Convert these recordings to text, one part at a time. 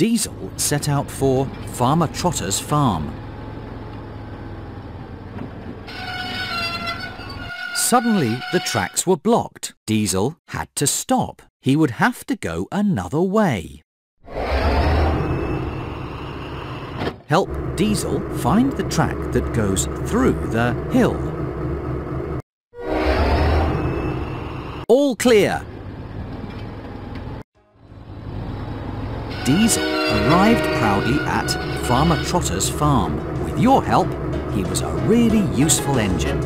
Diesel set out for Farmer Trotter's farm. Suddenly, the tracks were blocked. Diesel had to stop. He would have to go another way. Help Diesel find the track that goes through the hill. All clear. Diesel arrived proudly at Farmer Trotter's farm. With your help, he was a really useful engine.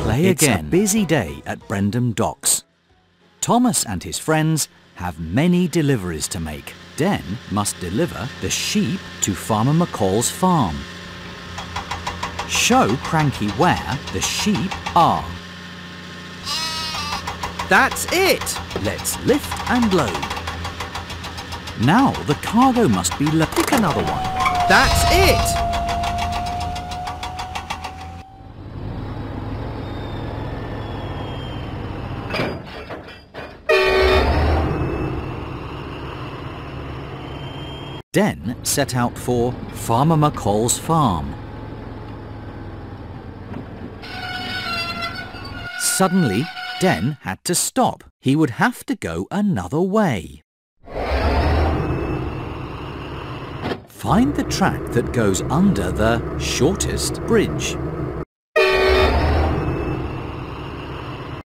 Play it's again. a busy day at Brendam Docks. Thomas and his friends have many deliveries to make. Den must deliver the sheep to Farmer McColl's farm. Show Cranky where the sheep are. That's it! Let's lift and load. Now the cargo must be... Pick another one. That's it! Den set out for Farmer McColl's farm. Suddenly, Den had to stop. He would have to go another way. Find the track that goes under the shortest bridge.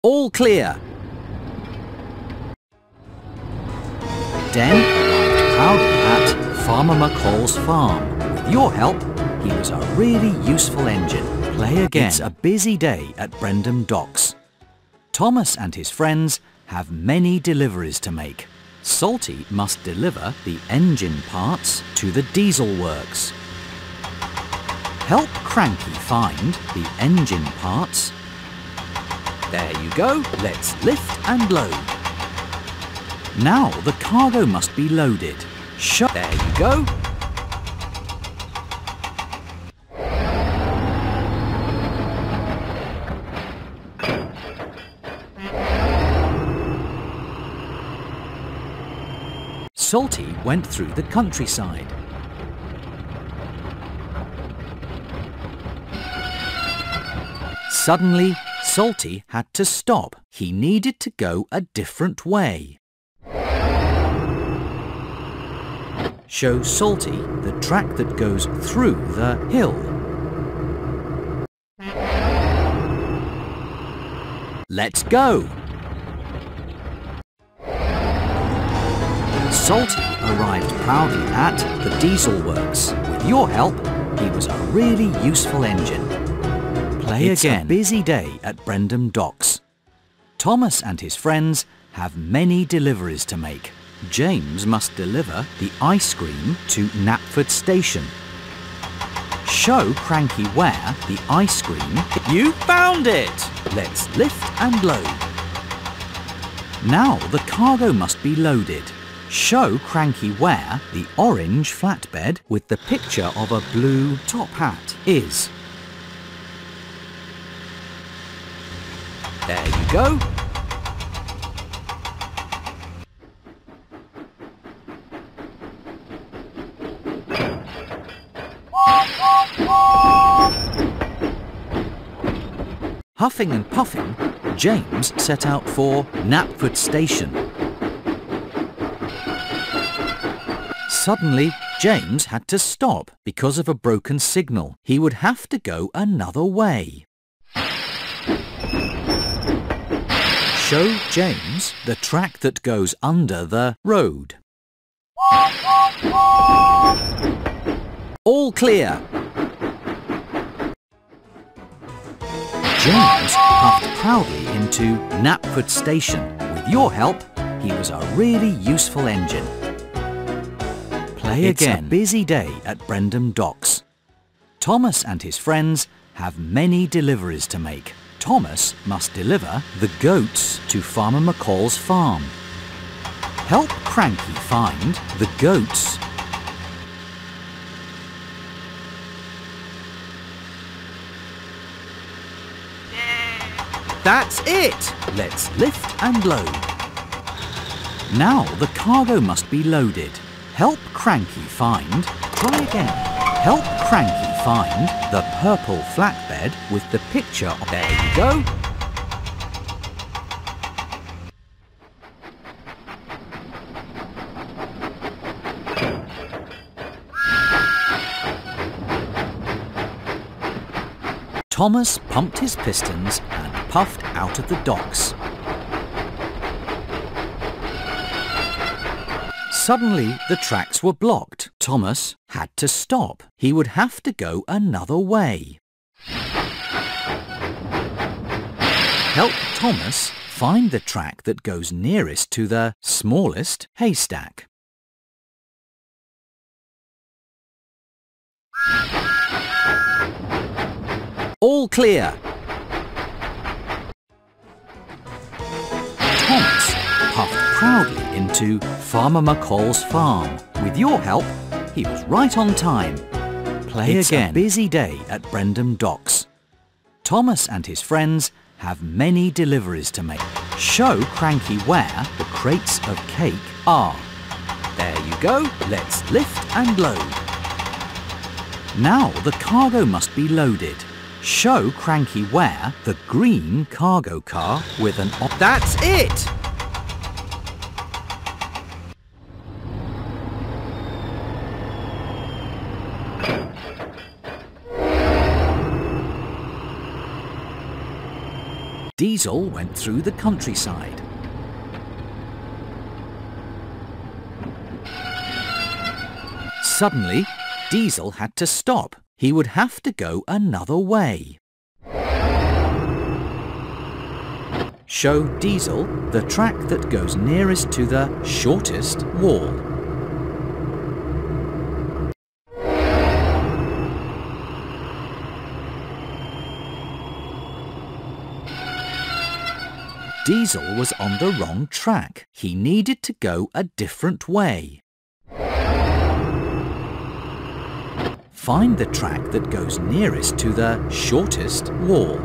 All clear. Den arrived proudly at Farmer McColl's farm. With your help, he was a really useful engine. Play again. It's a busy day at Brendam Docks. Thomas and his friends have many deliveries to make. Salty must deliver the engine parts to the diesel works. Help Cranky find the engine parts. There you go, let's lift and load. Now the cargo must be loaded. Sh there you go, Salty went through the countryside. Suddenly, Salty had to stop. He needed to go a different way. Show Salty the track that goes through the hill. Let's go! Salty arrived proudly at the diesel works. With your help, he was a really useful engine. Play it's again. a busy day at Brendam Docks. Thomas and his friends have many deliveries to make. James must deliver the ice cream to Knapford Station. Show Cranky where the ice cream... You found it! Let's lift and load. Now the cargo must be loaded. Show Cranky where the orange flatbed with the picture of a blue top hat is. There you go. Huffing and puffing, James set out for Knapford Station Suddenly, James had to stop because of a broken signal. He would have to go another way. Show James the track that goes under the road. All clear. James puffed proudly into Knapford Station. With your help, he was a really useful engine. It's again. a busy day at Brendam Docks. Thomas and his friends have many deliveries to make. Thomas must deliver the goats to Farmer McColl's farm. Help Cranky find the goats That's it! Let's lift and load. Now the cargo must be loaded. Help Cranky find... Try again. Help Cranky find the purple flatbed with the picture. There you go. Thomas pumped his pistons and puffed out of the docks. Suddenly, the tracks were blocked. Thomas had to stop. He would have to go another way. Help Thomas find the track that goes nearest to the smallest haystack. All clear. Into Farmer McColl's farm. With your help, he was right on time. Play it's again. a busy day at Brendam Docks. Thomas and his friends have many deliveries to make. Show Cranky where the crates of cake are. There you go. Let's lift and load. Now the cargo must be loaded. Show Cranky where the green cargo car with an op... That's it! Diesel went through the countryside. Suddenly, Diesel had to stop he would have to go another way. Show Diesel the track that goes nearest to the shortest wall. Diesel was on the wrong track. He needed to go a different way. Find the track that goes nearest to the shortest wall.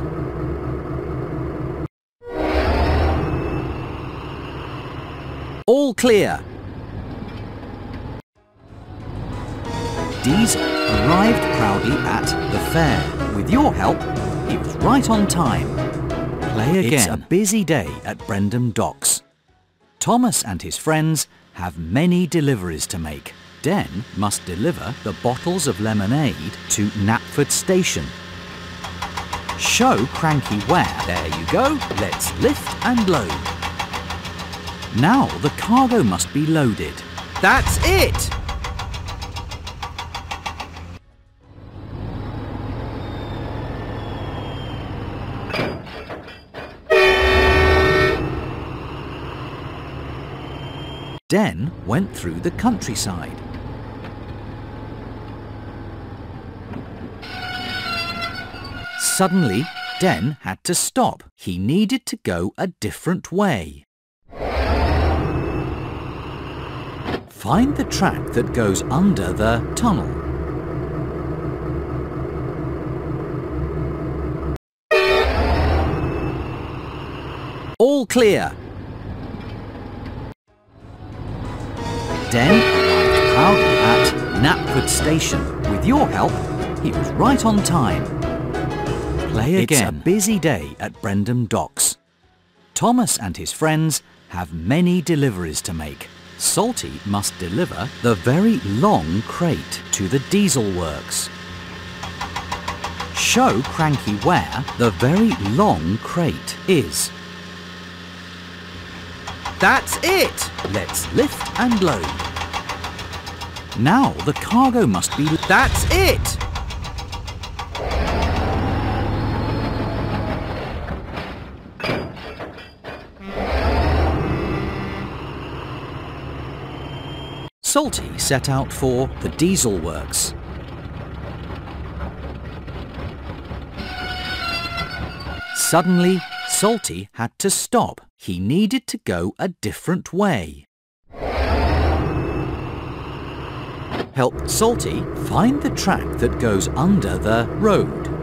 All clear. Diesel arrived proudly at the fair. With your help, he was right on time. Play again. It's a busy day at Brendam Docks. Thomas and his friends have many deliveries to make. Den must deliver the bottles of lemonade to Knapford Station. Show Cranky where. There you go. Let's lift and load. Now the cargo must be loaded. That's it! Den went through the countryside. Suddenly, Den had to stop. He needed to go a different way. Find the track that goes under the tunnel. All clear. Den arrived proudly at Knapford Station. With your help, he was right on time. Play again. It's a busy day at Brendam Docks. Thomas and his friends have many deliveries to make. Salty must deliver the very long crate to the diesel works. Show Cranky where the very long crate is. That's it! Let's lift and load. Now the cargo must be... That's it! Salty set out for the diesel works. Suddenly, Salty had to stop. He needed to go a different way. Help Salty find the track that goes under the road.